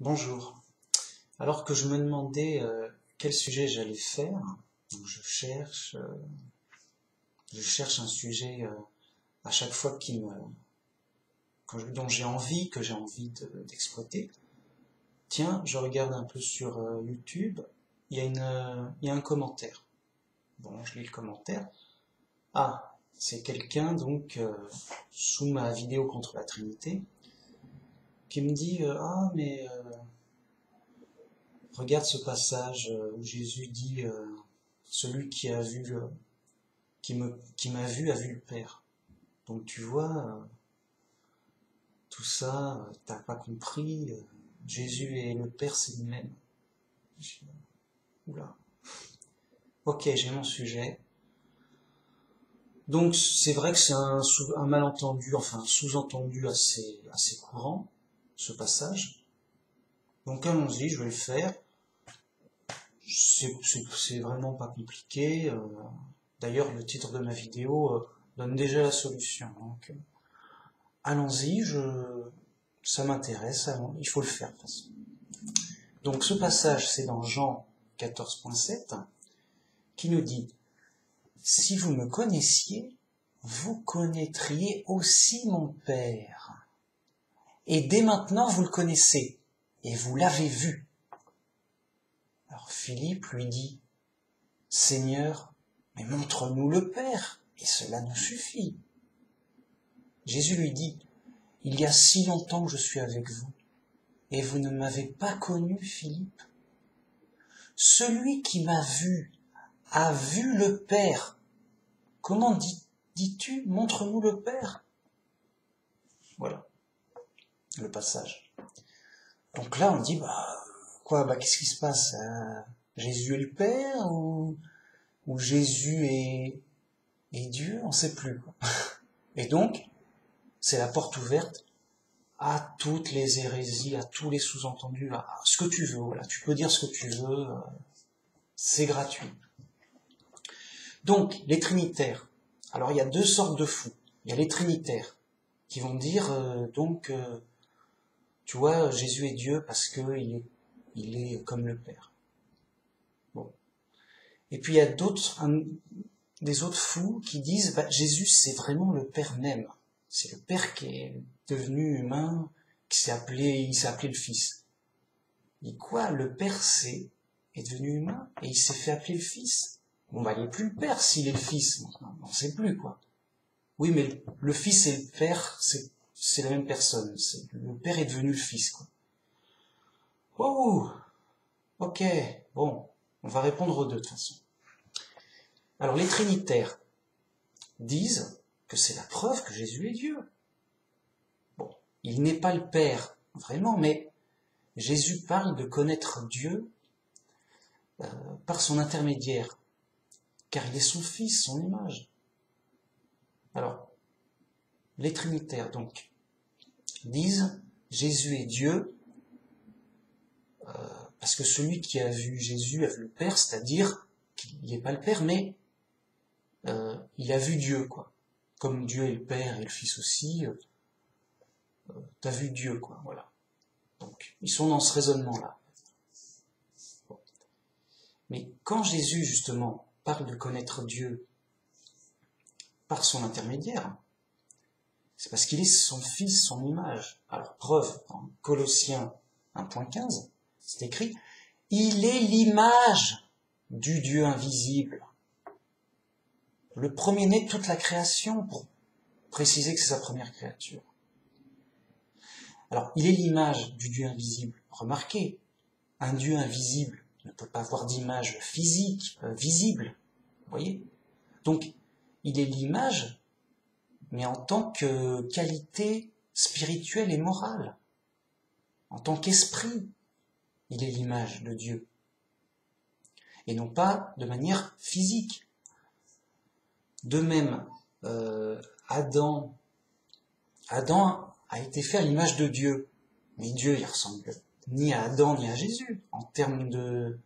Bonjour. Alors que je me demandais euh, quel sujet j'allais faire, je cherche, euh, je cherche un sujet euh, à chaque fois qui me, dont j'ai envie, que j'ai envie de- d'exploiter. Tiens, je regarde un peu sur YouTube, il y a il y a un commentaire. Bon, je lis le commentaire. Ah, c'est quelqu'un donc sous ma vidéo contre la Trinité qui me dit euh, ah mais euh, regarde ce passage euh, où Jésus dit celui qui a vu qui me qui m'a vu a vu le Père. Donc tu vois tout ça t'as pas compris Jésus et le Père c'est le même. Oula. Ok, j'ai mon sujet. Donc c'est vrai que c'est un malentendu, enfin un sous-entendu assez assez courant ce passage. Donc allons-y, je vais le faire. C'est vraiment pas compliqué. euh, D'ailleurs, le titre de ma vidéo euh, donne déjà la solution. Donc, euh, allons-y, je, ça m'intéresse, il faut le faire. Donc, ce passage, c'est dans Jean 14.7, qui nous dit Si vous me connaissiez, vous connaîtriez aussi mon Père. Et dès maintenant, vous le connaissez, et vous l'avez vu. Alors Philippe lui dit Seigneur, mais montre-nous le Père, et cela nous suffit. Jésus lui dit, Il y a si longtemps que je suis avec vous, et vous ne m'avez pas connu, Philippe. Celui qui m'a vu a vu le Père. Comment dis- dis-tu, montre-nous le Père? Voilà, le passage. Donc là, on dit, bah, quoi, bah, qu'est-ce qui se passe Euh, Jésus est le Père ou Jésus est, Dieu, on ne sait plus. Et donc, c'est la porte ouverte à toutes les hérésies, à tous les sous-entendus, à à ce que tu veux. Voilà, tu peux dire ce que tu veux, euh, c'est gratuit. Donc, les trinitaires. Alors, il y a deux sortes de fous. Il y a les trinitaires qui vont dire, euh, donc, euh, tu vois, Jésus est Dieu parce que il est, il est comme le Père. Bon. Et puis il y a d'autres, des autres fous qui disent bah, Jésus c'est vraiment le Père même. C'est le Père qui est devenu humain, qui s'est appelé, il s'est appelé le Fils. Et quoi Le Père c'est est devenu humain et il s'est fait appeler le Fils? Bon bah il n'est plus le Père s'il est le Fils. On ne sait plus quoi. Oui mais le Fils et le Père c'est c'est la même personne. Le Père est devenu le Fils quoi. Oh ok bon on va répondre aux deux de toute façon. Alors les trinitaires disent que c'est la preuve que Jésus est Dieu. Bon, il n'est pas le Père, vraiment, mais Jésus parle de connaître Dieu euh, par son intermédiaire, car il est son Fils, son image. Alors, les trinitaires, donc, disent Jésus est Dieu, euh, parce que celui qui a vu Jésus a vu le Père, c'est-à-dire qu'il n'est pas le Père, mais euh, il a vu Dieu, quoi. Comme Dieu est le Père et le Fils aussi, euh, euh, t'as vu Dieu, quoi, voilà. Donc, ils sont dans ce raisonnement-là. Mais quand Jésus, justement, parle de connaître Dieu par son intermédiaire, c'est parce qu'il est son Fils, son image. Alors, preuve, en Colossiens 1.15, c'est écrit, il est l'image du Dieu invisible le premier-né de toute la création, pour préciser que c'est sa première créature. Alors, il est l'image du Dieu invisible. Remarquez, un Dieu invisible ne peut pas avoir d'image physique, euh, visible. Vous voyez? Donc, il est l'image, mais en tant que qualité spirituelle et morale. En tant qu'esprit, il est l'image de Dieu. Et non pas de manière physique. De même, euh, Adam, Adam a été fait à l'image de Dieu, mais Dieu il ressemble ni à Adam ni à Jésus en termes de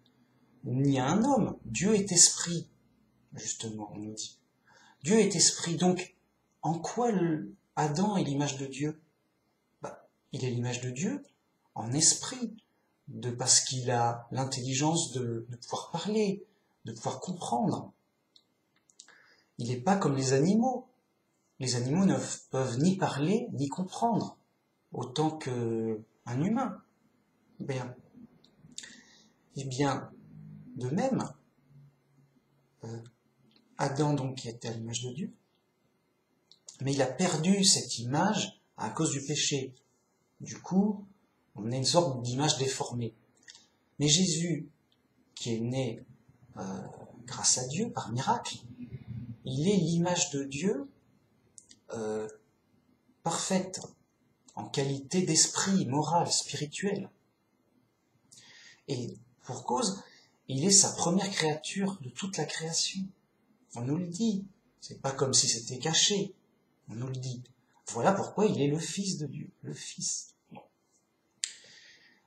ni à un homme. Dieu est esprit, justement, on nous dit. Dieu est esprit, donc en quoi Adam est l'image de Dieu? Bah, Il est l'image de Dieu en esprit, de parce qu'il a l'intelligence de, pouvoir parler, de pouvoir comprendre. Il n'est pas comme les animaux. Les animaux ne peuvent ni parler ni comprendre, autant qu'un humain. Bien. Eh bien, de même, euh, Adam donc qui était à l'image de Dieu, mais il a perdu cette image à cause du péché. Du coup, on a une sorte d'image déformée. Mais Jésus, qui est né euh, grâce à Dieu par miracle, il est l'image de Dieu euh, parfaite en qualité d'esprit moral, spirituel. Et pour cause, il est sa première créature de toute la création. On nous le dit. C'est pas comme si c'était caché. On nous le dit. Voilà pourquoi il est le Fils de Dieu, le Fils.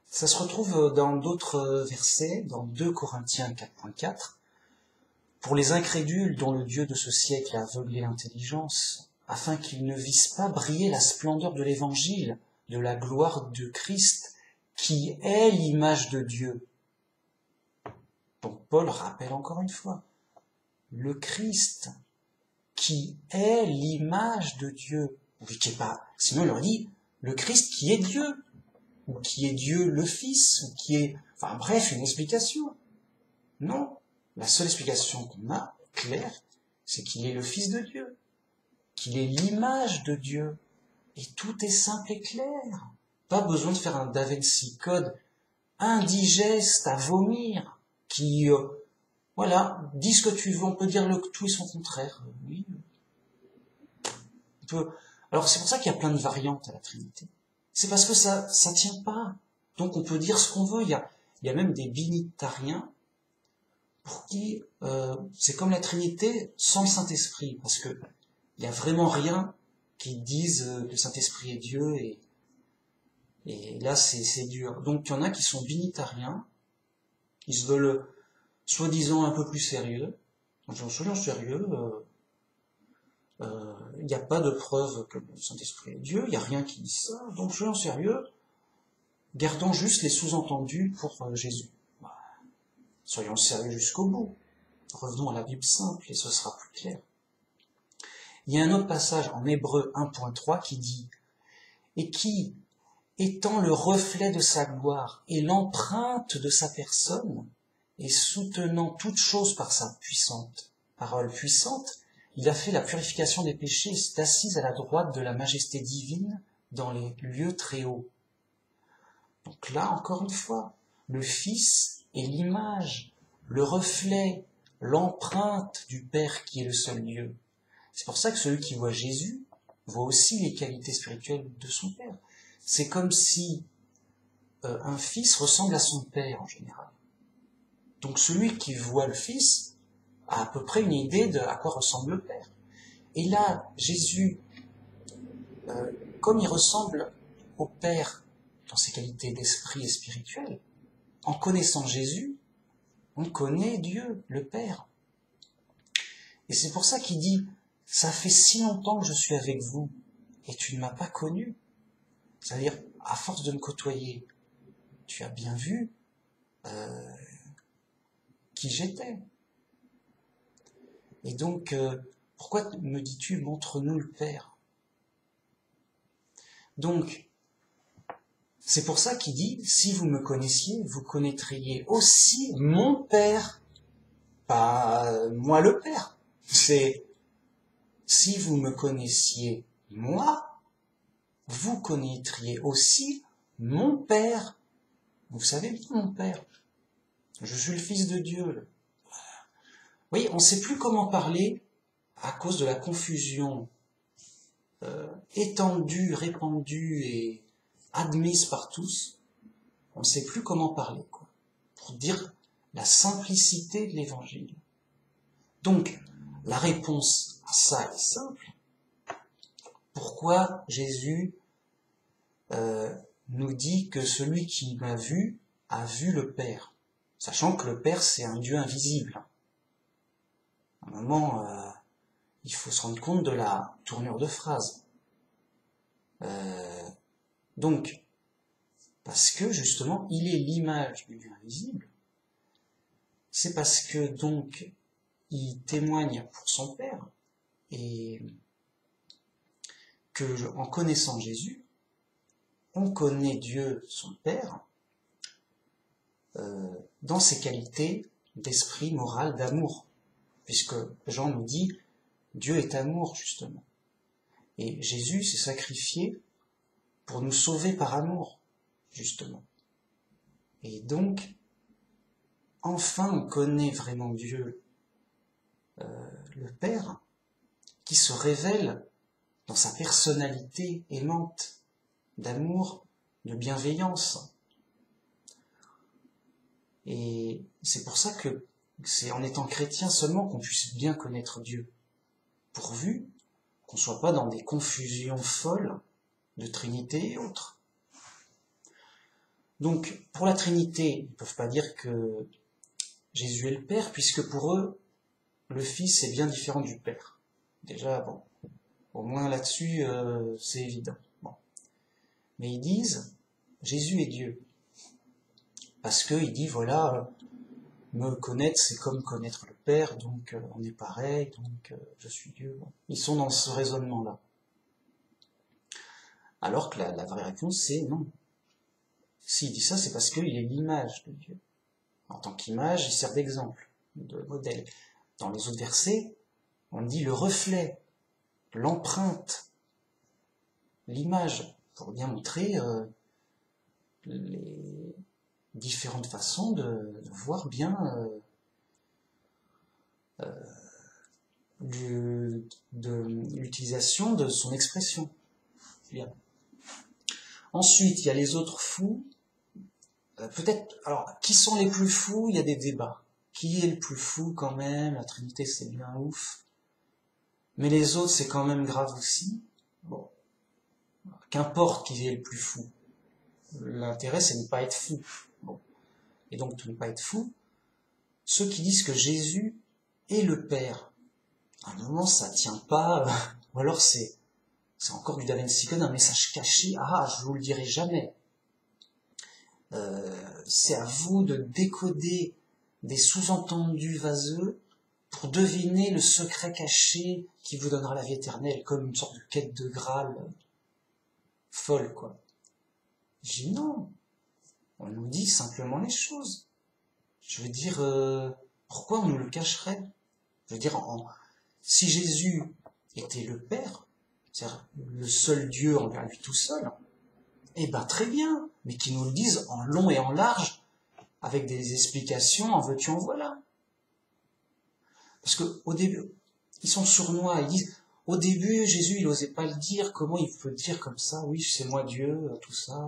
Ça se retrouve dans d'autres versets, dans 2 Corinthiens 4.4. Pour les incrédules dont le Dieu de ce siècle a aveuglé l'intelligence, afin qu'ils ne vissent pas briller la splendeur de l'Évangile, de la gloire de Christ, qui est l'image de Dieu. Donc Paul rappelle encore une fois, le Christ, qui est l'image de Dieu, oui, qui est pas, sinon il leur dit, le Christ qui est Dieu, ou qui est Dieu le Fils, ou qui est, enfin bref, une explication. Non, la seule explication qu'on a, claire, c'est qu'il est le Fils de Dieu, qu'il est l'image de Dieu, et tout est simple et clair. Pas besoin de faire un Da Vinci Code indigeste à vomir, qui, euh, voilà, dis ce que tu veux, on peut dire le tout et son contraire. Oui. Alors c'est pour ça qu'il y a plein de variantes à la Trinité. C'est parce que ça ça tient pas. Donc on peut dire ce qu'on veut. Il y a, il y a même des binitariens pour qui euh, c'est comme la Trinité sans le Saint-Esprit, parce que il y a vraiment rien qui dise que le Saint-Esprit est Dieu et et là c'est dur. Donc il y en a qui sont binitariens, ils se veulent soi-disant un peu plus sérieux. J'en soyons sérieux. Euh, euh, il n'y a pas de preuve que le Saint-Esprit est Dieu, il n'y a rien qui dit ça, donc soyons sérieux, gardons juste les sous-entendus pour euh, Jésus. Soyons sérieux jusqu'au bout. Revenons à la Bible simple et ce sera plus clair. Il y a un autre passage en Hébreu 1.3 qui dit Et qui, étant le reflet de sa gloire et l'empreinte de sa personne, et soutenant toute chose par sa puissante parole puissante, il a fait la purification des péchés et s'est assis à la droite de la majesté divine dans les lieux très hauts. Donc là, encore une fois, le Fils est l'image, le reflet, l'empreinte du Père qui est le seul Dieu. C'est pour ça que celui qui voit Jésus voit aussi les qualités spirituelles de son Père. C'est comme si euh, un fils ressemble à son Père en général. Donc celui qui voit le Fils à peu près une idée de à quoi ressemble le Père. Et là, Jésus, euh, comme il ressemble au Père dans ses qualités d'esprit et spirituel, en connaissant Jésus, on connaît Dieu, le Père. Et c'est pour ça qu'il dit, ça fait si longtemps que je suis avec vous, et tu ne m'as pas connu. C'est-à-dire, à force de me côtoyer, tu as bien vu euh, qui j'étais. Et donc, euh, pourquoi me dis-tu, montre-nous le Père? Donc, c'est pour ça qu'il dit, si vous me connaissiez, vous connaîtriez aussi mon Père, pas moi le Père. C'est, si vous me connaissiez moi, vous connaîtriez aussi mon Père. Vous savez mon Père. Je suis le Fils de Dieu, voyez, on ne sait plus comment parler à cause de la confusion euh, étendue, répandue et admise par tous. On ne sait plus comment parler, quoi, pour dire la simplicité de l'évangile. Donc, la réponse à ça est simple. Pourquoi Jésus euh, nous dit que celui qui m'a vu a vu le Père, sachant que le Père c'est un Dieu invisible un moment, euh, il faut se rendre compte de la tournure de phrase. Euh, donc, Parce que justement, il est l'image du Dieu invisible. C'est parce que donc il témoigne pour son Père et que en connaissant Jésus, on connaît Dieu, son Père, euh, dans ses qualités d'esprit, moral, d'amour. Puisque Jean nous dit, Dieu est amour, justement. Et Jésus s'est sacrifié pour nous sauver par amour, justement. Et donc, enfin on connaît vraiment Dieu, euh, le Père, qui se révèle dans sa personnalité aimante, d'amour, de bienveillance. Et c'est pour ça que c'est en étant chrétien seulement qu'on puisse bien connaître Dieu, pourvu qu'on soit pas dans des confusions folles de Trinité et autres. Donc, pour la Trinité, ils ne peuvent pas dire que Jésus est le Père, puisque pour eux, le Fils est bien différent du Père. Déjà, bon, au moins là-dessus, euh, c'est évident. Mais ils disent, Jésus est Dieu. Parce qu'il dit, voilà, me connaître, c'est comme connaître le Père, donc euh, on est pareil, donc je suis Dieu. Ils sont dans ce raisonnement-là. Alors que la, la vraie réponse, c'est non. S'il dit ça, c'est parce qu'il est l'image de Dieu. En tant qu'image, il sert d'exemple, de modèle. Dans les autres versets, on dit le reflet, l'empreinte, l'image, pour bien montrer euh, les différentes façons de, voir bien euh, euh, de l'utilisation de son expression. Ensuite, il y a les autres fous. Peut-être, alors, qui sont les plus fous? Il y a des débats. Qui est le plus fou quand même? La Trinité, c'est bien ouf. Mais les autres, c'est quand même grave aussi. Bon. Qu'importe qui est le plus fou. L'intérêt, c'est de ne pas être fou. Et donc, de ne pas être fou. Ceux qui disent que Jésus est le Père. À un moment, ça tient pas. Ou alors, c'est, c'est encore du Da Vinci un message caché. Ah, je vous le dirai jamais. Euh, c'est à vous de décoder des sous-entendus vaseux pour deviner le secret caché qui vous donnera la vie éternelle, comme une sorte de quête de Graal folle, quoi. J'ai non. On nous dit simplement les choses. Je veux dire, euh, pourquoi on nous le cacherait? Je veux dire, si Jésus était le Père, c'est-à-dire le seul Dieu en lui tout seul, eh ben très bien, mais qu'il nous le dise en long et en large, avec des explications, en veux-tu, en voilà. Parce que au début, ils sont sournois, ils disent, au début, Jésus, il n'osait pas le dire, comment il peut dire comme ça, oui, c'est moi Dieu, tout ça.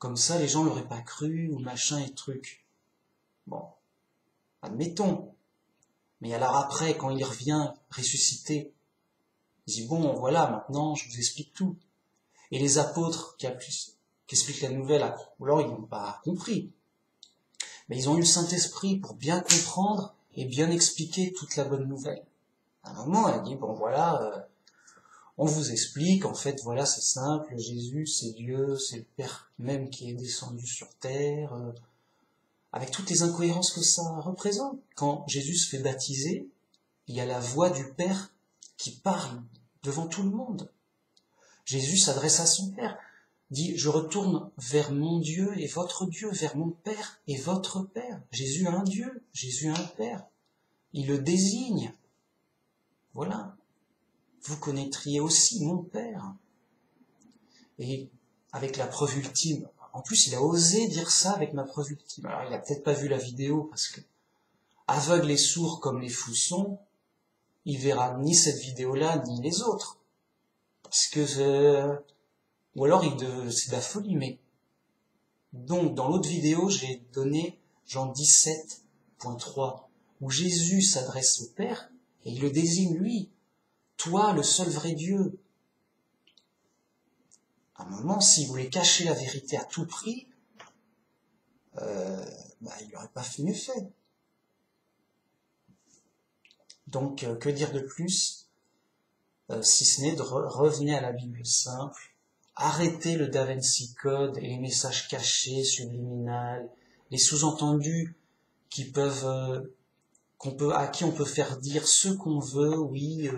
Comme ça, les gens l'auraient pas cru, ou machin et truc. Bon, admettons. Mais alors après, quand il revient ressuscité, il dit, bon, voilà, maintenant, je vous explique tout. Et les apôtres qui, expliquent la nouvelle, ou alors ils n'ont pas compris. Mais ils ont eu le Saint-Esprit pour bien comprendre et bien expliquer toute la bonne nouvelle. À un moment, elle dit, bon voilà, euh, on vous explique, en fait, voilà, c'est simple, Jésus, c'est Dieu, c'est le Père même qui est descendu sur terre, euh, avec toutes les incohérences que ça représente. Quand Jésus se fait baptiser, il y a la voix du Père qui parle devant tout le monde. Jésus s'adresse à son Père dit Je retourne vers mon Dieu et votre Dieu, vers mon Père et votre Père. Jésus un Dieu, Jésus un Père. Il le désigne. Voilà. Vous connaîtriez aussi mon Père. Et avec la preuve ultime, en plus il a osé dire ça avec ma preuve ultime. Alors il a peut-être pas vu la vidéo parce que aveugle et sourd comme les fous sont, il verra ni cette vidéo-là ni les autres. Parce que euh, ou alors c'est de la folie, mais... Donc, dans l'autre vidéo, j'ai donné Jean 17.3, où Jésus s'adresse au Père, et il le désigne lui. Toi, le seul vrai Dieu. À un moment, s'il voulait cacher la vérité à tout prix, euh, bah, il n'aurait pas fait mieux fait. Donc, euh, que dire de plus, euh, si ce n'est de revenir à la Bible simple, arrêter le Da Vinci Code et les messages cachés, subliminaux, les sous-entendus qui peuvent, à qui on peut faire dire ce qu'on veut, oui,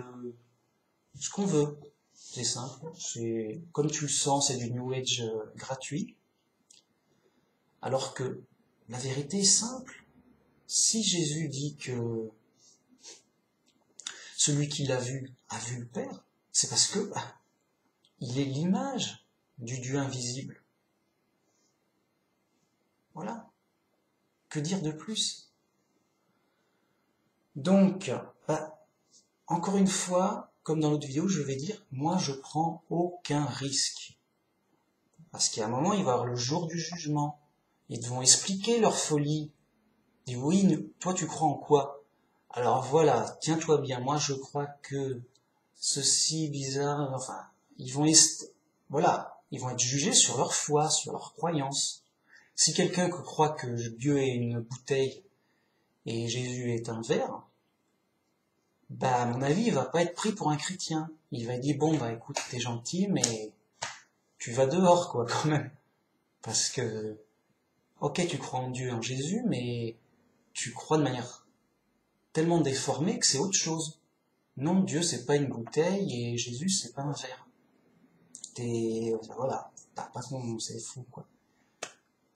ce qu'on veut. C'est simple. C'est, comme tu le sens, c'est du New Age euh, gratuit. Alors que la vérité est simple. Si Jésus dit que celui qui l'a vu a vu le Père, c'est parce que bah, il est l'image du Dieu invisible. Voilà. Que dire de plus? Donc, bah, encore une fois, comme dans l'autre vidéo, je vais dire, moi je prends aucun risque. Parce qu'à un moment, il va y avoir le jour du jugement. Ils vont expliquer leur folie. Oui, toi tu crois en quoi? Alors voilà, tiens-toi bien, moi je crois que ceci bizarre, enfin, ils vont, voilà, ils vont être jugés sur leur foi, sur leur croyance. Si quelqu'un croit que Dieu est une bouteille et Jésus est un verre, bah, à mon avis, il va pas être pris pour un chrétien. Il va dire, bon, bah, écoute, t'es gentil, mais tu vas dehors, quoi, quand même. Parce que, ok, tu crois en Dieu, en Jésus, mais tu crois de manière tellement déformée que c'est autre chose. Non, Dieu, c'est pas une bouteille et Jésus, c'est pas un verre. T'es, voilà, t'as pas c'est fou, quoi.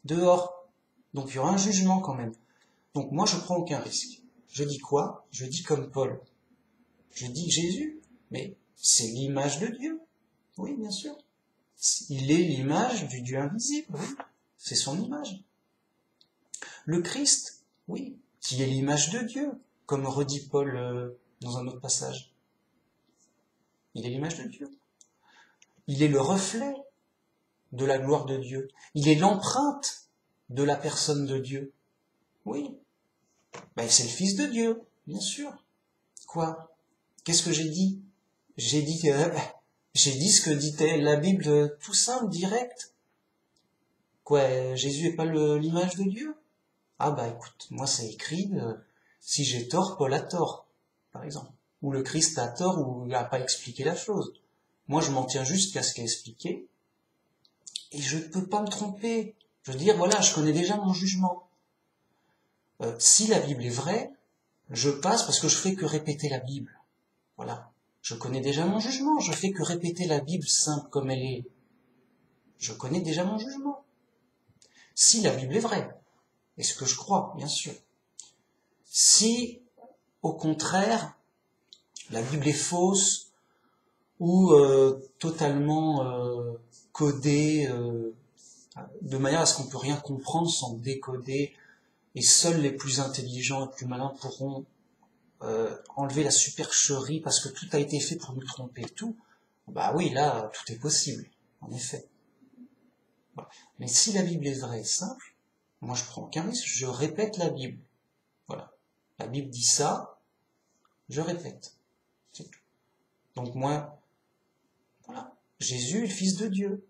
Dehors. Donc, il y aura un jugement quand même. Donc, moi, je prends aucun risque. Je dis quoi? Je dis comme Paul. Je dis Jésus, mais c'est l'image de Dieu. Oui, bien sûr. Il est l'image du Dieu invisible. C'est son image. Le Christ, oui, qui est l'image de Dieu, comme redit Paul euh, dans un autre passage. Il est l'image de Dieu. Il est le reflet de la gloire de Dieu. Il est l'empreinte de la personne de Dieu. Oui. Ben, c'est le Fils de Dieu, bien sûr. Quoi? Qu'est-ce que j'ai dit? J'ai dit que j'ai dit ce que disait la Bible tout simple, direct. Quoi, Jésus est pas l'image de Dieu? Ah bah écoute, moi c'est écrit, euh, si j'ai tort, Paul a tort, par exemple. Ou le Christ a tort, ou il n'a pas expliqué la chose. Moi je m'en tiens juste qu'à ce qu'il a expliqué, et je ne peux pas me tromper. Je veux dire, voilà, je connais déjà mon jugement. Euh, si la Bible est vraie, je passe parce que je fais que répéter la Bible. Voilà. Je connais déjà mon jugement, je fais que répéter la Bible simple comme elle est. Je connais déjà mon jugement. Si la Bible est vraie, et ce que je crois, bien sûr. Si, au contraire, la Bible est fausse ou euh, totalement euh, codée euh, de manière à ce qu'on peut rien comprendre sans décoder, et seuls les plus intelligents et plus malins pourront euh, enlever la supercherie parce que tout a été fait pour nous tromper tout, bah oui, là, tout est possible, en effet. Mais si la Bible est vraie et simple, moi je prends aucun risque, je répète la Bible. Voilà. La Bible dit ça, je répète. C'est tout. Donc moi, voilà. Jésus est le Fils de Dieu.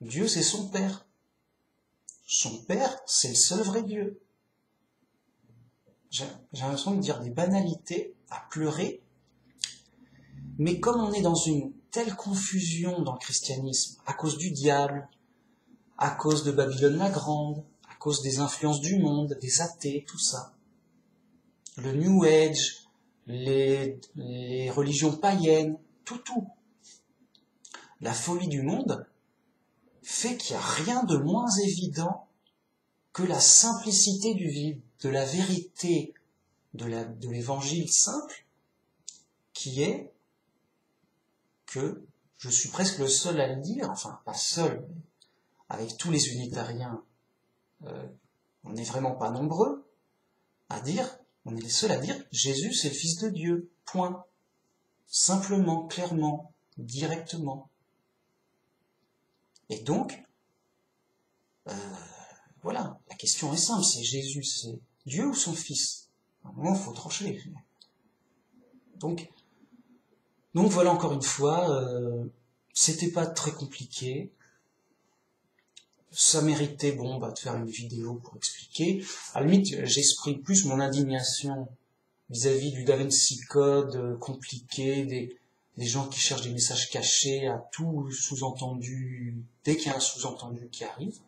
Dieu, c'est son Père. Son Père, c'est le seul vrai Dieu j'ai l'impression de dire des banalités à pleurer. Mais comme on est dans une telle confusion dans le christianisme, à cause du diable, à cause de Babylone la Grande, à cause des influences du monde, des athées, tout ça, le New Age, les, religions païennes, tout, tout, la folie du monde fait qu'il n'y a rien de moins évident que la simplicité du vide de la vérité de l'évangile simple, qui est que je suis presque le seul à le dire, enfin pas seul, mais avec tous les unitariens, euh, on n'est vraiment pas nombreux à dire, on est les seuls à dire Jésus c'est le Fils de Dieu, point. Simplement, clairement, directement. Et donc, euh, voilà, la question est simple, c'est Jésus, c'est Dieu ou son Fils? À un moment, il faut trancher. Donc, donc voilà encore une fois, euh, c'était pas très compliqué. Ça méritait, bon, bah, de faire une vidéo pour expliquer. À la limite, j'exprime plus mon indignation vis-à-vis du Da Vinci Code euh, compliqué, des, des gens qui cherchent des messages cachés à tout sous-entendu, dès qu'il y a un sous-entendu qui arrive.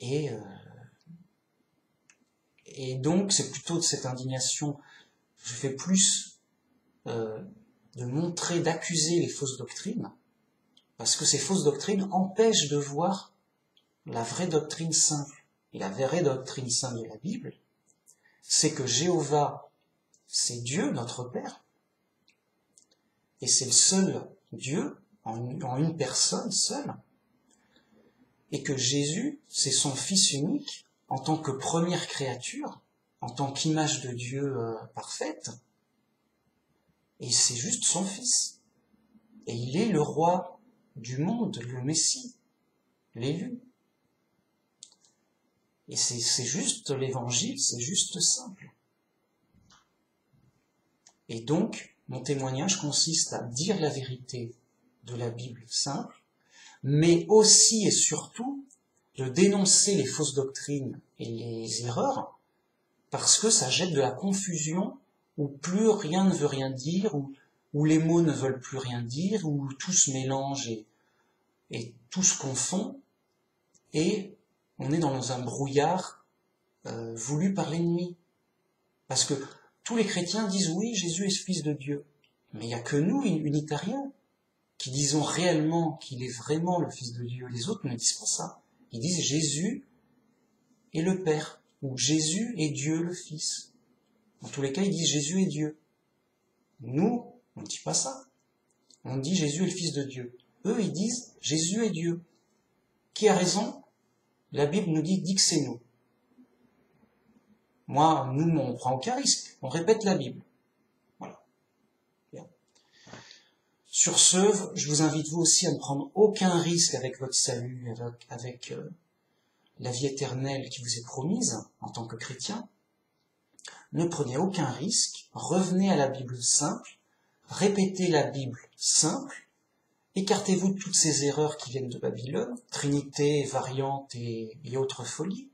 Et, euh, et donc, c'est plutôt de cette indignation, je fais plus euh, de montrer, d'accuser les fausses doctrines, parce que ces fausses doctrines empêchent de voir la vraie doctrine simple. Et la vraie doctrine simple de la Bible, c'est que Jéhovah, c'est Dieu, notre Père, et c'est le seul Dieu, en une, personne seule, et que Jésus, c'est son Fils unique, en tant que première créature, en tant qu'image de Dieu euh, parfaite, et c'est juste son Fils. Et il est le roi du monde, le Messie, l'élu. Et c'est juste l'évangile, c'est juste simple. Et donc, mon témoignage consiste à dire la vérité de la Bible simple, mais aussi et surtout de dénoncer les fausses doctrines et les erreurs, parce que ça jette de la confusion où plus rien ne veut rien dire, où, où les mots ne veulent plus rien dire, où tout se mélange et, et tout se confond, et on est dans un brouillard euh, voulu par l'ennemi. Parce que tous les chrétiens disent oui, Jésus est fils de Dieu. Mais il n'y a que nous, unitariens, qui disons réellement qu'il est vraiment le fils de Dieu. Les autres ne disent pas ça. Ils disent Jésus est le Père, ou Jésus est Dieu le Fils. En tous les cas, ils disent Jésus est Dieu. Nous, on ne dit pas ça. On dit Jésus est le Fils de Dieu. Eux, ils disent Jésus est Dieu. Qui a raison? La Bible nous dit, dit que c'est nous. Moi, nous, on prend aucun risque. On répète la Bible. Voilà. Sur ce, je vous invite vous aussi à ne prendre aucun risque avec votre salut, avec, euh, la vie éternelle qui vous est promise en tant que chrétien. Ne prenez aucun risque. Revenez à la Bible simple. Répétez la Bible simple. Écartez-vous de toutes ces erreurs qui viennent de Babylone, Trinité, variante et autres folies.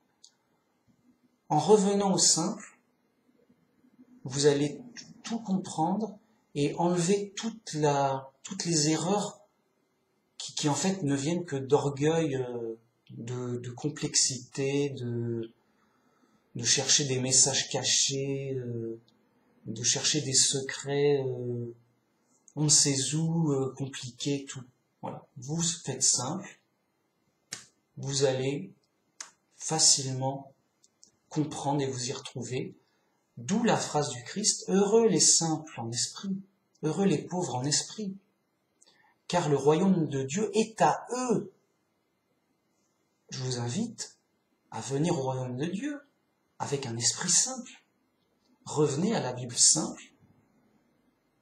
En revenant au simple, vous allez tout comprendre et enlever toute la, toutes les erreurs qui, en fait ne viennent que d'orgueil, euh, de, complexité, de, de chercher des messages cachés, euh, de chercher des secrets, euh, on ne sait où, compliqués, tout. Voilà. Vous faites simple, vous allez facilement comprendre et vous y retrouver. D'où la phrase du Christ, Heureux les simples en esprit, heureux les pauvres en esprit, car le royaume de Dieu est à eux. Je vous invite à venir au royaume de Dieu avec un esprit simple. Revenez à la Bible simple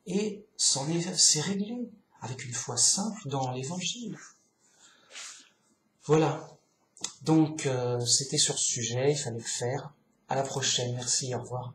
et s'en c'est réglé avec une foi simple dans l'évangile. Voilà. Donc, euh, c'était sur ce sujet, il fallait le faire. À la prochaine, merci, au revoir.